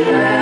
Yeah.